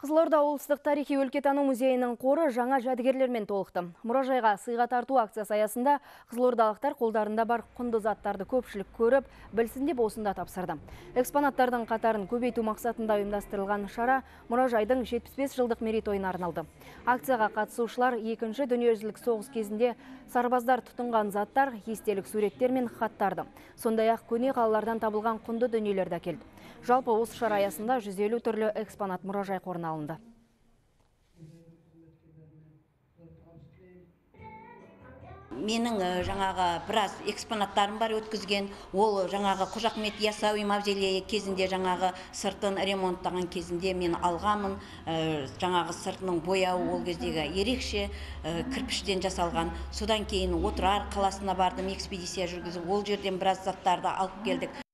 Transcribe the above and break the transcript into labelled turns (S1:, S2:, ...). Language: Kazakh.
S1: Қызылорда облыстық тарихи өлкетану музейінің қоры жаңа жәдігерлермен толықты. Мұражайға сыйға тарту акциясы аясында қызылордалықтар қолдарында бар құнды заттарды көпшілік көріп, білсін деп осында тапсырды. Экспонаттардың қатарын көбейту мақсатында ұйымдастырылған шара мұражайдың 75 жылдық мерейтойына арналды. Акцияға қатысушылар екінші дүниежүзілік соғыс кезінде сарбаздар тұтынған заттар, естелік суреттер мен хаттарды. Сондай-ақ көне қалалардан табылған құнды дүниелерді әкелді. Жалпы осы шара аясында 150 түрлі экспонат мұражай қорына алынды.
S2: менің э, жаңағы біраз экспонаттарым бар өткізген. Ол жаңағы қожа яссауи мавзолейі кезінде жаңағы сыртын ремонттаған кезінде мен алғанмын. Э, жаңағы сыртының бояуы ол кездегі ерекше э, кірпіштен жасалған. Содан кейін отырар қаласына бардым экспедиция жүргізіп. Ол жерден біраз заттарды алып келдік.